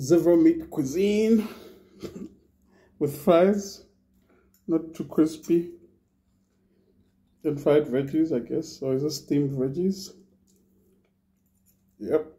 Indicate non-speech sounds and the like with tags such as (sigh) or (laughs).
zero meat cuisine (laughs) with fries, not too crispy. And fried veggies, I guess, or is it steamed veggies? Yep.